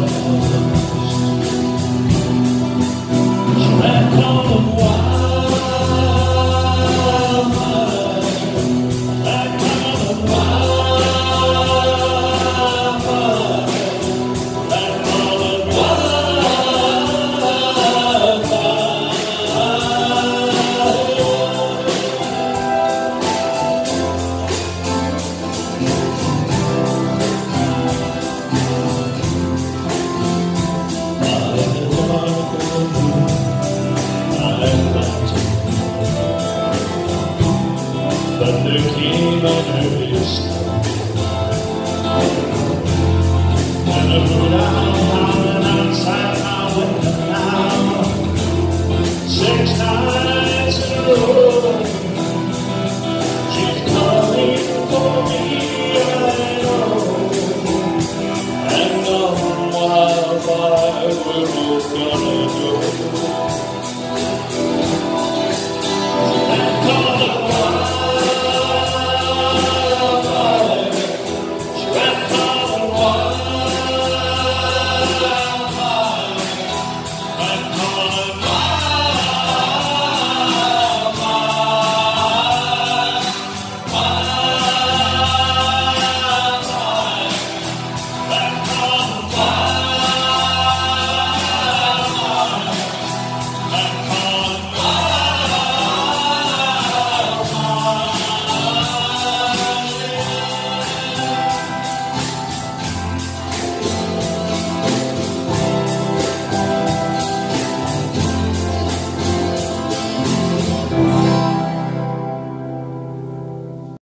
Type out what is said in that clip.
love. Thunder there came an early star. And the moon